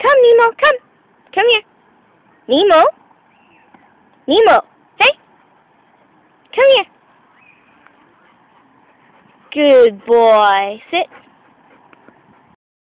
Come, Nemo, come. Come here. Nemo. Nemo. Hey. Come here. Good boy. Sit.